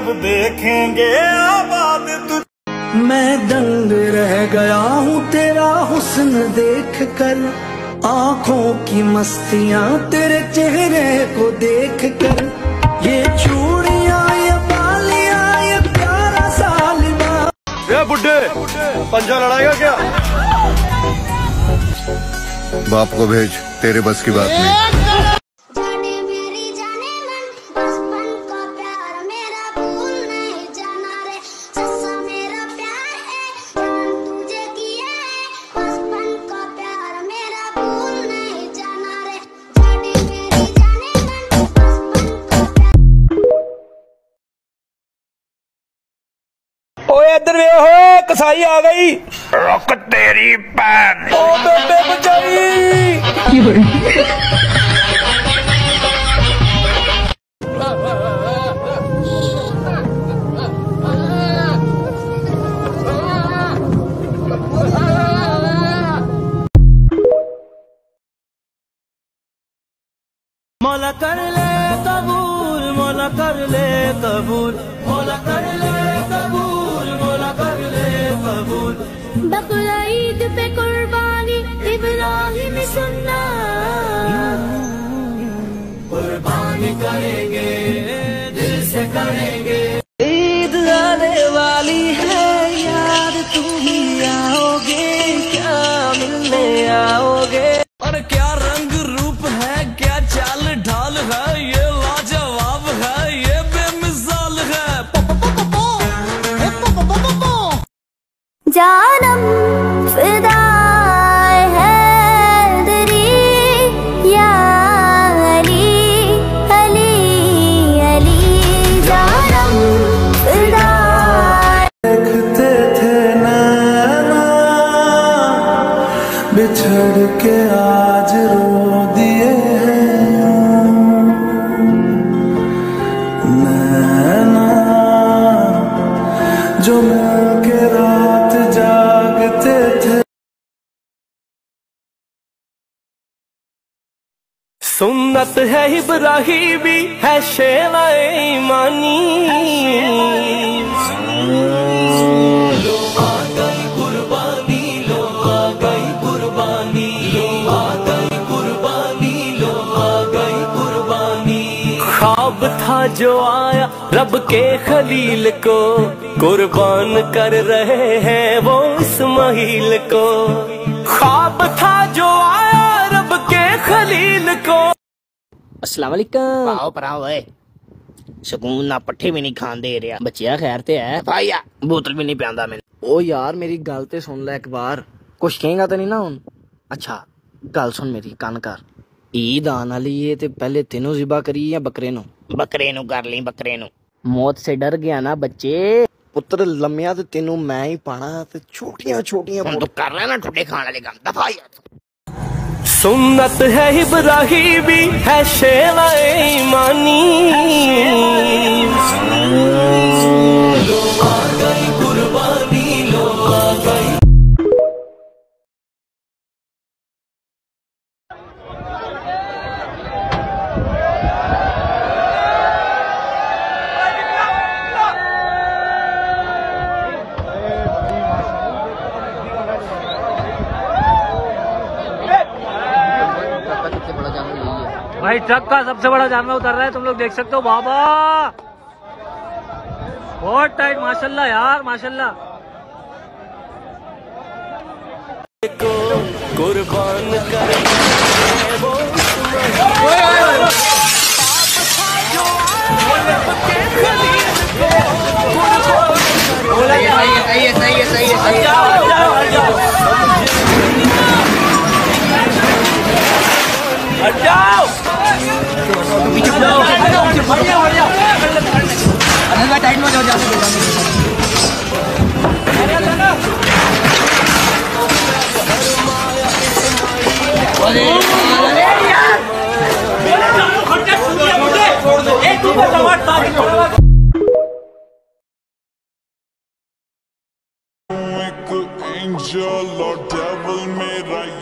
جب دیکھیں گے آباد میں دنگ رہ گیا ہوں تیرا حسن دیکھ کر۔ آنکھوں کی مستیاں تیرے چہرے کو دیکھ کر۔ یہ چوڑیاں یہ بالیاں یہ پیارا سالمہ اے بڑھے پنجا لڑائے گا کیا؟ باپ کو بھیج تیرے بس کی بات نہیں۔ کسائی آ گئی۔ رک تیری پین او بیٹے بچائی۔ مولا کر لے قبول مولا کر لے قبول۔ مولا کر عید پہ قربانی ابراہیم سننا قربانی کریں گے دل سے کریں گے سنت ہے ابراہیمی، ہے شیوا ایمانی۔ خواب تھا جو آیا رب کے خلیل کو، قربان کر رہے ہیں وہ اسماعیل کو۔ السلام علیکم۔ آؤ پرا ہوئے سکون نہ پٹھے بھی نہیں کھان دے رہا۔ بچیا خیر تے ہے۔ بھائی بوتل بھی نہیں پیاندا میں۔ او یار میری گل سن لے ایک بار کچھ کہیں گا تے نہیں نا ہن؟ اچھا۔ گل سن میری کان کر۔ عید آن والی تے پہلے تینوں زبا کری یا بکرے نو بکرے نو کر لیں بکرے نو موت سے ڈر گیا نا بچے۔ پتر لمیا تے تینوں میں ہی پانا تے چھوٹیاں چھوٹیاں ہن تو کر رہا نا ٹھڈے کھان والے گم دفاع سنت ہے ابراہیمی ہے شیلا ایمانی۔ بھائی ٹرک کا سب سے بڑا جانور اتر رہا ہے تم لوگ دیکھ سکتے ہو بابا! بہت ٹائٹ ماشاءاللہ یار ماشاءاللہ۔ قربان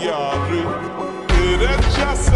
yarı kıracağız